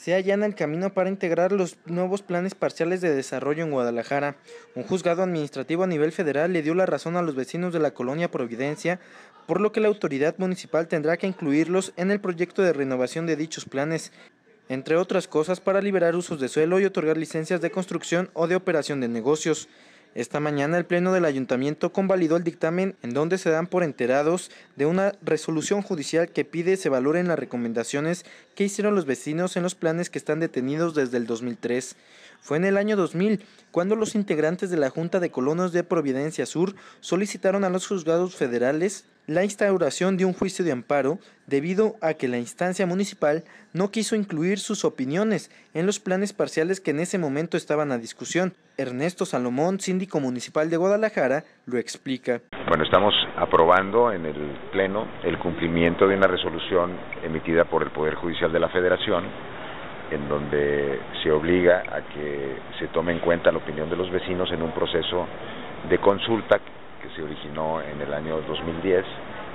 se allana el camino para integrar los nuevos planes parciales de desarrollo en Guadalajara. Un juzgado administrativo a nivel federal le dio la razón a los vecinos de la colonia Providencia, por lo que la autoridad municipal tendrá que incluirlos en el proyecto de renovación de dichos planes, entre otras cosas para liberar usos de suelo y otorgar licencias de construcción o de operación de negocios. Esta mañana el Pleno del Ayuntamiento convalidó el dictamen en donde se dan por enterados de una resolución judicial que pide se valoren las recomendaciones que hicieron los vecinos en los planes que están detenidos desde el 2003. Fue en el año 2000 cuando los integrantes de la Junta de Colonos de Providencia Sur solicitaron a los juzgados federales la instauración de un juicio de amparo debido a que la instancia municipal no quiso incluir sus opiniones en los planes parciales que en ese momento estaban a discusión. Ernesto Salomón, síndico municipal de Guadalajara, lo explica. Bueno, estamos aprobando en el Pleno el cumplimiento de una resolución emitida por el Poder Judicial de la Federación en donde se obliga a que se tome en cuenta la opinión de los vecinos en un proceso de consulta que se originó en el año 2010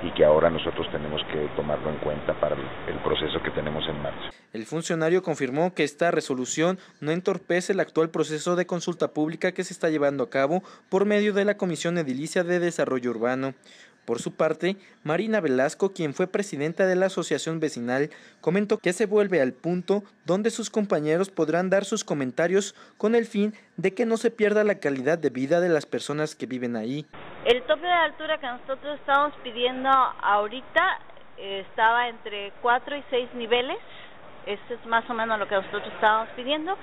y que ahora nosotros tenemos que tomarlo en cuenta para el proceso que tenemos en marcha. El funcionario confirmó que esta resolución no entorpece el actual proceso de consulta pública que se está llevando a cabo por medio de la Comisión Edilicia de Desarrollo Urbano. Por su parte, Marina Velasco, quien fue presidenta de la asociación vecinal, comentó que se vuelve al punto donde sus compañeros podrán dar sus comentarios con el fin de que no se pierda la calidad de vida de las personas que viven ahí. El tope de altura que nosotros estamos pidiendo ahorita eh, estaba entre 4 y 6 niveles, eso es más o menos lo que nosotros estábamos pidiendo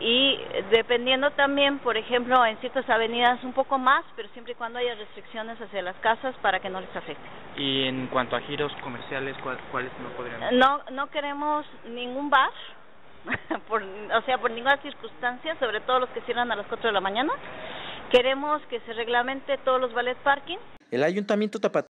y dependiendo también, por ejemplo, en ciertas avenidas un poco más, pero siempre y cuando haya restricciones hacia las casas para que no les afecte. Y en cuanto a giros comerciales, ¿cuáles no podrían? No, no queremos ningún bar, por, o sea, por ninguna circunstancia, sobre todo los que cierran a las 4 de la mañana. Queremos que se reglamente todos los ballet parking. El ayuntamiento Tapat